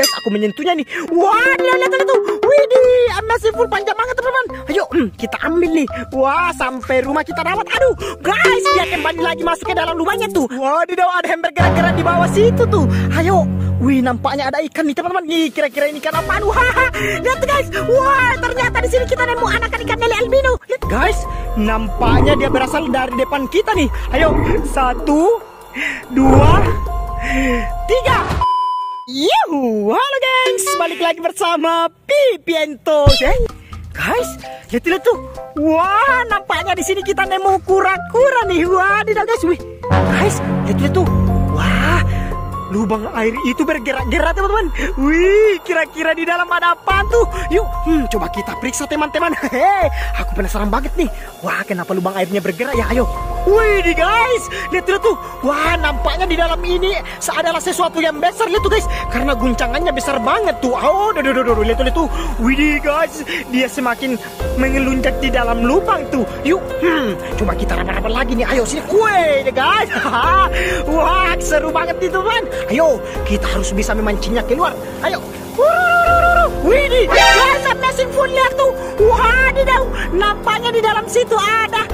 guys, aku menyentuhnya nih. Wah, lihat lihat tuh. Widih, masih full panjang banget teman-teman. Ayo, hmm, kita ambil nih. Wah, sampai rumah kita rawat. Aduh, guys, dia kembali lagi masuk ke dalam rumahnya tuh. Wah, di ada yang bergerak-gerak di bawah situ tuh. Ayo, Wih, nampaknya ada ikan nih teman-teman. Nih, kira-kira ini ikan apa? Haha. Lihat guys. Wah, ternyata di sini kita nemu anak ikan lele albino. Lihat guys, nampaknya dia berasal dari depan kita nih. Ayo, satu, dua, tiga. Yuhu, halo gengs, balik lagi bersama Pipiento. Eh, guys, lihat lihat tuh. Wah, nampaknya di sini kita nemu kura-kura nih. Wah, tidak guys, wih, guys, lihat lihat tuh. Wah, lubang air itu bergerak-gerak teman-teman. Wih, kira-kira di dalam ada apa tuh? Yuk, hmm, coba kita periksa teman-teman. Hehe, aku penasaran banget nih. Wah, kenapa lubang airnya bergerak ya? Ayo. Wih, nih guys, lihat lihat tuh. Wah, nampaknya di dalam ini adalah sesuatu yang besar lihat tuh guys. Karena guncangannya besar banget tuh. Oh, duh, duh, duh, duh, lihat lihat tuh. Wih, guys, dia semakin mengelunjak di dalam lubang tuh. Yuk, hmm, coba kita rapat-rapat lagi nih. Ayo sini. Wih, guys. Wah, seru banget nih teman. Ayo, kita harus bisa memancingnya keluar. Ayo. Widih, guys, amazing food lihat tuh. Wah, di dalam nampaknya di dalam situ ada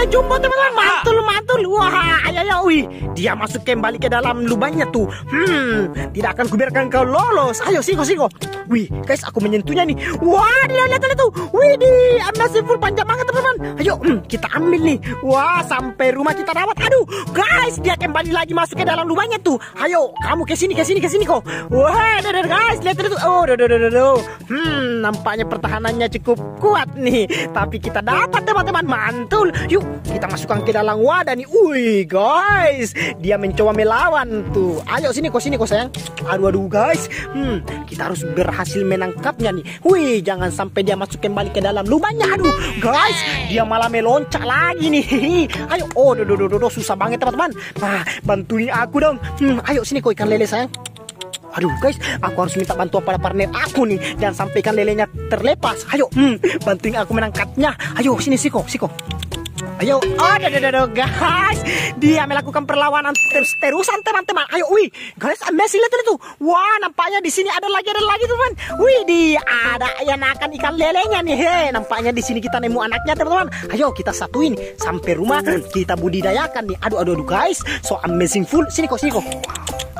lele jumbo teman-teman. Mantul, mantul. Wah, ayo, ayo, wih. Dia masuk kembali ke dalam lubangnya tuh. Hmm, tidak akan kubiarkan kau lolos. Ayo, siko, siko. Wih, guys, aku menyentuhnya nih. Wah, lihat, lihat, lihat tuh. Widih, amazing food panjang banget teman-teman. Ayo, hmm, kita ambil nih. Wah, sampai rumah kita rawat. Aduh, guys, dia kembali lagi masuk ke dalam lubangnya tuh. Ayo, kamu ke sini, ke sini, ke sini kok. Wah, dadah, guys, lihat, lihat tuh. Oh, dadah, dadah, dadah. Hmm, nampaknya pertahanannya cukup kuat nih. Tapi kita dapat teman-teman mantul. Yuk, kita masukkan ke dalam wadah nih. Wih, guys, dia mencoba melawan tuh. Ayo sini kok, sini kok sayang. Aduh, aduh, guys. Hmm, kita harus berhasil menangkapnya nih. Wih, jangan sampai dia masuk kembali ke dalam lubangnya. Aduh, guys, dia malah meloncat lagi nih. Ayo, oh, dodo, dodo, dodo, susah banget teman-teman. Nah, bantuin aku dong. Hmm, ayo sini kok ikan lele sayang. Aduh guys, aku harus minta bantuan pada partner aku nih Jangan sampaikan lelenya terlepas Ayo, hmm, bantuin aku menangkapnya Ayo, sini Siko, Siko Ayo, oh, ada, ada, guys. Dia melakukan perlawanan terus-terusan teman-teman. Ayo, wih, guys, amazing lihat itu. Wah, nampaknya di sini ada lagi, ada lagi teman. Wih, di ada yang akan ikan lelenya nih. He, nampaknya di sini kita nemu anaknya teman-teman. Ayo kita satuin sampai rumah kita budidayakan nih. Aduh, aduh, aduh, guys, so amazing full. Sini kok, sini kok.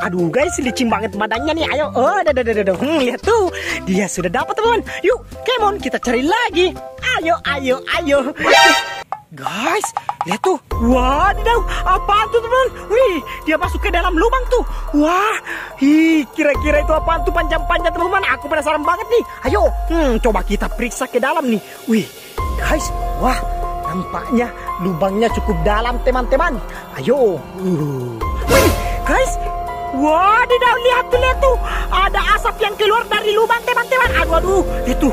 Aduh guys, licin banget badannya nih. Ayo, oh, ada, ada, ada, hmm, lihat tuh, dia sudah dapat teman. Yuk, come on, kita cari lagi. Ayo, ayo, ayo. Guys, lihat tuh. Wah, di dalam apa tuh teman? Wih, dia masuk ke dalam lubang tuh. Wah, hi, kira-kira itu apa tuh panjang-panjang teman-teman? Aku penasaran banget nih. Ayo, hmm, coba kita periksa ke dalam nih. Wih, guys, wah, nampaknya lubangnya cukup dalam teman-teman. Ayo, uh. wih, guys, Wah, tidak lihat tuh, lihat tuh. Ada asap yang keluar dari lubang teman-teman. Aduh, aduh. Itu,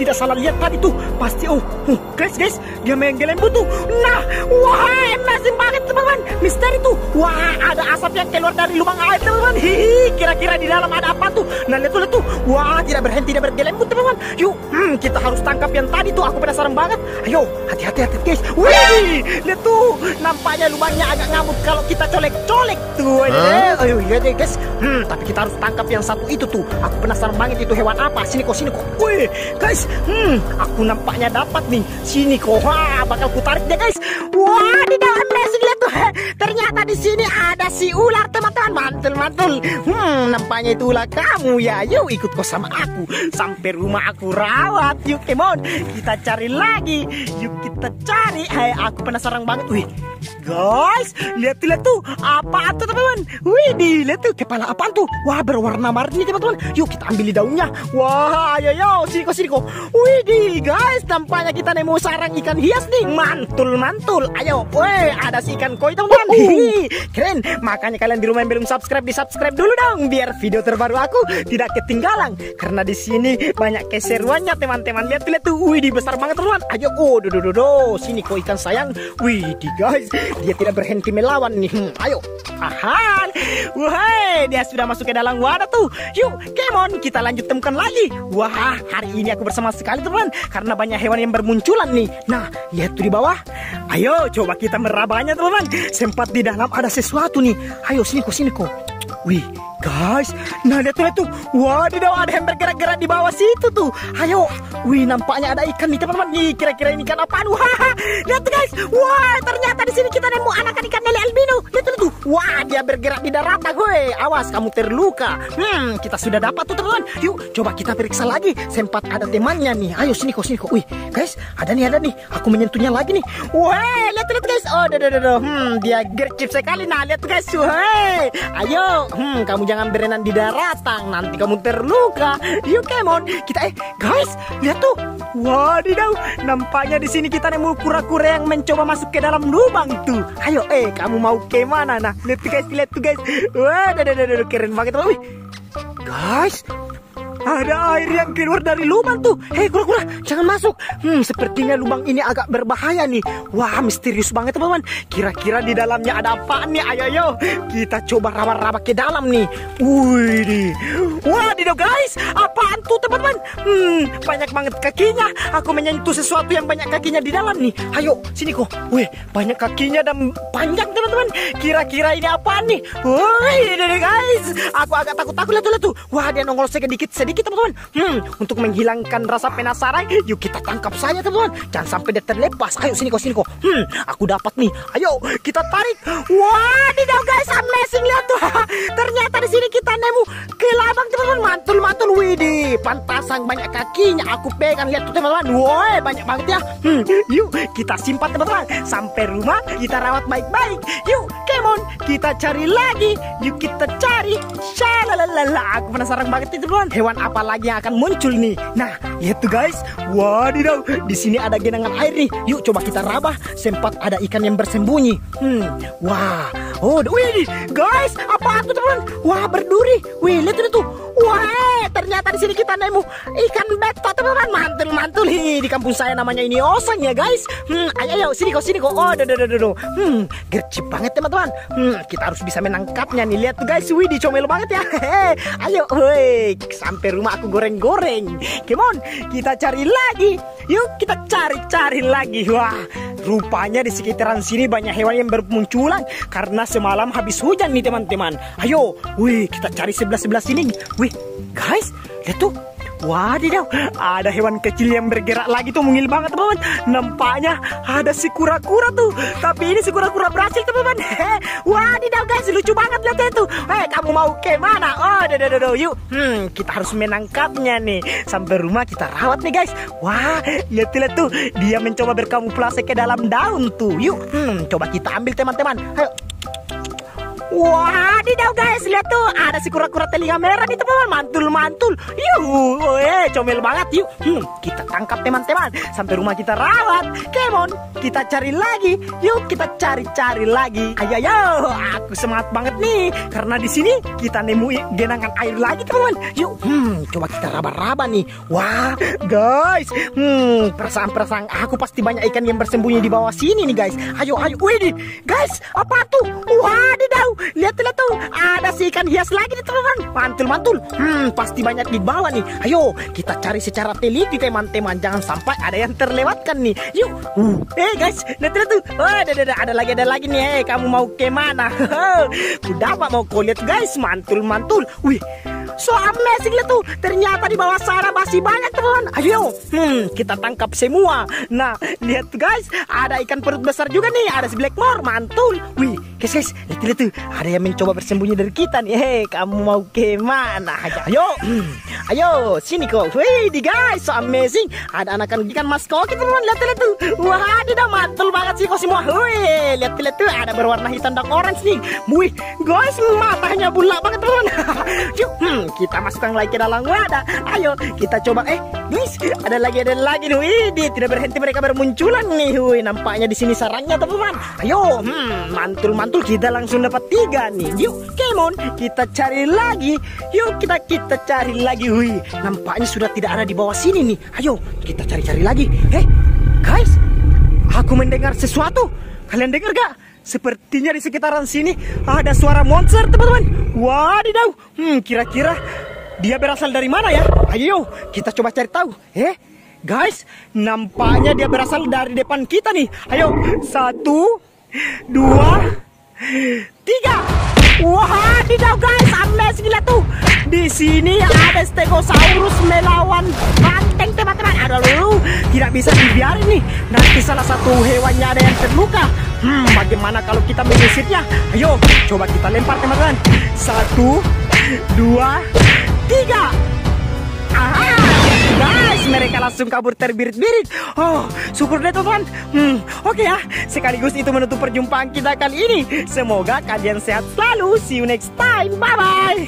tidak salah lihat tadi tuh. Pasti, oh, oh guys, guys. Dia menggelembut tuh. Nah, wah, amazing banget teman-teman. Misteri tuh. Wah, ada asap yang keluar dari lubang air teman-teman. Hihi, kira-kira di dalam ada apa tuh? Nah, lihat tuh, lihat tuh. Wah, tidak berhenti, tidak bergelembut teman-teman. Yuk, hmm, kita harus tangkap yang tadi tuh. Aku penasaran banget. Ayo, hati-hati, hati guys. Wih, lihat tuh. Nampaknya lubangnya agak ngamuk kalau kita colek-colek tuh. Huh? Ayo lihat deh guys. Hmm, tapi kita harus tangkap yang satu itu tuh. Aku penasaran banget itu hewan apa. Sini kok, sini kok. Wih, guys. Hmm, aku nampaknya dapat nih. Sini kok. Wah, bakal ku tarik deh guys. Wah, di dalam amazing lihat tuh. Ternyata di sini ada si ular teman-teman. Mantul, mantul. Hmm, nampaknya itu ular kamu ya. Yuk ikut kok sama aku sampai rumah aku rawat. Yuk, come on. Kita cari lagi. Yuk kita cari. Hai, aku penasaran banget. Wih, guys, lihat lihat tuh. Apa tuh teman-teman? Wih, di lihat tuh kepala apa tuh? Wah, berwarna merah nih teman-teman. Yuk kita ambil daunnya. Wah, ayo yo, sini kok sini kok. Wih, di guys, tampaknya kita nemu sarang ikan hias nih. Mantul, mantul. Ayo, weh, ada si ikan koi teman-teman. Hihi, Keren. Makanya kalian di rumah yang belum subscribe, di subscribe dulu dong biar video terbaru aku tidak ketinggalan. Karena di sini banyak keseruannya teman-teman. Lihat lihat tuh. Wih, besar banget teman-teman. Ayo, oh, do do do do. Sini kok ikan sayang. Wih, di guys, dia tidak berhenti melawan nih. Hmm, ayo. Aha, Wah, dia sudah masuk ke dalam wadah tuh. Yuk, come on, kita lanjut temukan lagi. Wah, hari ini aku bersama sekali teman, karena banyak hewan yang bermunculan nih. Nah, lihat tuh di bawah. Ayo, coba kita merabanya teman-teman. Sempat di dalam ada sesuatu nih. Ayo, sini kok, sini kok. Wih, guys, nah lihat tuh, lihat tuh. Wadidaw, ada yang bergerak-gerak di bawah situ tuh. Ayo, wih, nampaknya ada ikan nih teman-teman. Nih, kira-kira ini ikan apaan? Wah, lihat tuh guys. Wah, ternyata di sini kita nemu anak ikan lele albino. Lihat tuh, tuh. Wah, dia bergerak di daratan, gue. Awas, kamu terluka. Hmm, kita sudah dapat tuh teman-teman. Yuk, coba kita periksa lagi. Sempat ada temannya nih. Ayo sini kok, sini kok. Wih, guys, ada nih, ada nih. Aku menyentuhnya lagi nih. Wah, lihat, lihat guys. Oh, dah, dah, dah. Hmm, dia gercep sekali. Nah, lihat guys. Wah, ayo hmm, kamu jangan berenang di daratan, nanti kamu terluka. Yuk, Kemon, kita eh, guys, lihat tuh. Wadidaw, nampaknya di sini kita nemu kura-kura yang mencoba masuk ke dalam lubang tuh. Ayo, eh, kamu mau ke mana? Nah, lihat tuh guys, lihat tuh guys. Wah, keren banget, Wih. Guys, ada air yang keluar dari lubang tuh. Hei kura-kura, jangan masuk. Hmm, sepertinya lubang ini agak berbahaya nih. Wah, misterius banget teman-teman. Kira-kira di dalamnya ada apa nih? Ayo, ayo. Kita coba raba-raba ke dalam nih. Wih, wah, dido guys. Apaan tuh teman-teman? Hmm, banyak banget kakinya. Aku menyentuh sesuatu yang banyak kakinya di dalam nih. Ayo, sini kok. Wih, banyak kakinya dan panjang teman-teman. Kira-kira ini apa nih? Wih, guys. Aku agak takut-takut lihat tuh, tuh. Wah, dia nongol sedikit-sedikit sedikit teman-teman. Hmm, Untuk menghilangkan rasa penasaran Yuk kita tangkap saja teman-teman. Jangan sampai dia terlepas. Ayo sini kok sini kok Hmm aku dapat nih. Ayo kita tarik. Wah tidak guys amazing. Lihat tuh. Ternyata di sini kita nemu kelabang teman-teman. Mantul mantul Widih Pantasan banyak kakinya. Aku pegang lihat tuh teman-teman. Woi banyak banget ya. Hmm, Yuk kita simpan teman-teman. Sampai rumah kita rawat baik-baik. Yuk Kemon kita cari lagi. Yuk kita cari. Shalalala Aku penasaran banget nih teman-teman. Hewan apa lagi yang akan muncul nih? Nah, tuh guys. Wadidaw, di sini ada genangan air nih. Yuk coba kita rabah. Sempat ada ikan yang bersembunyi. Hmm, wah. Oh, wih, guys, apa itu teman? Wah, berduri. Wih, lihat itu tuh. Wah, ternyata di sini kita nemu ikan beto teman-teman. Mantul, mantul. Hi, di kampung saya namanya ini oseng ya guys. Hmm, ayo, ayo, sini kok, sini kok. Oh, do, do, do, do. Hmm, gercep banget teman-teman. Hmm, kita harus bisa menangkapnya nih. Lihat tuh guys, wih, dicomel banget ya. Ayo, wih, sampai rumah aku goreng-goreng. Come on, kita cari lagi. Yuk kita cari-cari lagi. Wah, rupanya di sekitaran sini banyak hewan yang bermunculan karena semalam habis hujan nih teman-teman. Ayo, wih kita cari sebelah-sebelah sini. Wih, guys, lihat tuh Wadidaw, ada hewan kecil yang bergerak lagi tuh mungil banget teman-teman. Nampaknya ada si kura-kura tuh. Tapi ini si kura-kura berhasil teman-teman. Wadidaw guys, lucu banget lihat itu. Hei, kamu mau ke mana? Oh, do, do, do, yuk. Hmm, kita harus menangkapnya nih. Sampai rumah kita rawat nih guys. Wah, lihat lihat tuh. Dia mencoba berkamuflase ke dalam daun tuh. Yuk, hmm, coba kita ambil teman-teman. Ayo, Wah, Wadidaw guys, lihat tuh ada si kura-kura telinga merah nih teman-teman, mantul-mantul. Yuk, eh, comel banget yuk. Hmm, kita tangkap teman-teman sampai rumah kita rawat. Kemon, kita cari lagi. Yuk kita cari-cari lagi. Ayo, ayo, aku semangat banget nih karena di sini kita nemu genangan air lagi teman-teman. Yuk, hmm, coba kita raba-raba nih. Wah, guys, hmm, perasaan-perasaan aku pasti banyak ikan yang bersembunyi di bawah sini nih guys. Ayo, ayo, wih, guys, apa tuh? Wadidaw, lihat-lihat tuh, ada si ikan hias lagi nih teman-teman. Mantul-mantul. Hmm, pasti banyak di bawah nih. Ayo, kita cari secara teliti teman-teman. Jangan sampai ada yang terlewatkan nih. Yuk. Uh, eh guys, lihat-lihat tuh. Oh, ada, ada, ada lagi, ada lagi nih. Eh, kamu mau ke mana? Udah pak mau kau lihat guys, mantul-mantul. Wih, So amazing lah tuh. Ternyata di bawah sana masih banyak teman. Ayo, hmm, kita tangkap semua. Nah, lihat tuh guys, ada ikan perut besar juga nih. Ada si Blackmore, mantul. Wih, guys guys, lihat lihat tuh. Ada yang mencoba bersembunyi dari kita nih. Hei, kamu mau ke mana? Ayo, hmm, ayo, sini kok. Wih, di guys, so amazing. Ada anakan ikan mas koki teman. Lihat lihat tuh. Wah, tidak mantul banget sih kok semua. Wih, lihat lihat tuh. Ada berwarna hitam dan orange nih. Wih, guys, matanya bulat banget teman. Yuk, hmm, kita masukkan lagi ke dalam wadah. Ayo, kita coba. Eh, guys, ada lagi, ada lagi. Wih, tidak berhenti mereka bermunculan nih. Wih, nampaknya di sini sarangnya, teman-teman. Ayo, hmm, mantul-mantul kita langsung dapat tiga nih. Yuk, Kemon, kita cari lagi. Yuk, kita kita cari lagi. Wih, nampaknya sudah tidak ada di bawah sini nih. Ayo, kita cari-cari lagi. Eh, guys, aku mendengar sesuatu. Kalian dengar gak? Sepertinya di sekitaran sini ada suara monster, teman-teman. Wadidaw. Hmm, kira-kira dia berasal dari mana ya? Ayo, kita coba cari tahu. Eh, guys, nampaknya dia berasal dari depan kita nih. Ayo, satu, dua, tiga. Wah, tidak guys, ames gila tuh. Di sini ada Stegosaurus melawan banteng teman-teman. Ada lu, tidak bisa dibiarin nih. Nanti salah satu hewannya ada yang terluka. Hmm, bagaimana kalau kita mengusirnya? Ayo, coba kita lempar teman-teman. Satu, dua, tiga. Guys, mereka langsung kabur terbirit-birit. Oh, syukur deh teman. Hmm, oke okay ya. Sekaligus itu menutup perjumpaan kita kali ini. Semoga kalian sehat selalu. See you next time. Bye bye.